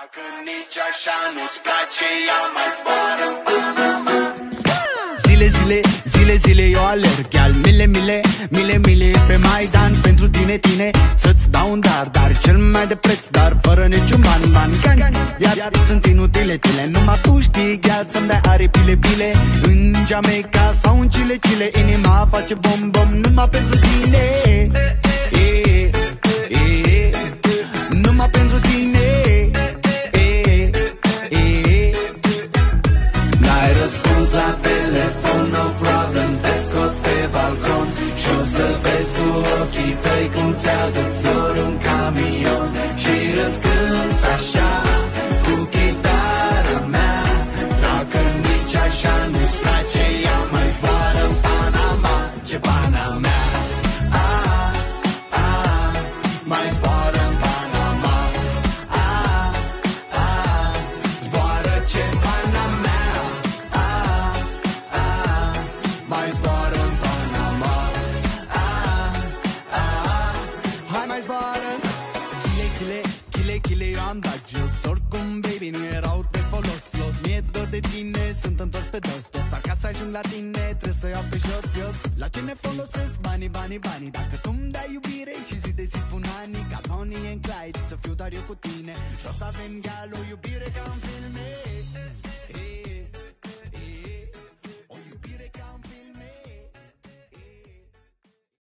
Dacă nici așa nu-ți place, ia mai zboară. În Panama Zile, zile, zile, zile eu alerg. Iar mile, mile, mile, mile pe Maidan. Pentru tine, tine, să-ți dau un dar Dar cel mai de preț, dar fără niciun ban, ban Gan, gan, iar, iar sunt inutile, tile Numai tu știi, gheal, să-mi dai aripile, bile În Jamaica sau în Chile, Chile Inima face bom, bom, numai pentru tine la telefon, no problem Te scot pe balcon. Și o să vezi cu ochii tăi Cum ți-aduc chile Eu am dat jos Oricum, baby, nu erau de folos. Los, mi-e dor de tine Sunt întors pe dos. Dos, dar ca să ajung la tine Trebuie să iau pe jos, jos. La ce ne folosesc? Banii, banii, banii. Dacă tu-mi dai iubire Și zi de zi pun ani Ca Bonnie and Clyde Să fiu doar eu cu tine. Și o să avem gal o iubire ca în filme. Hey,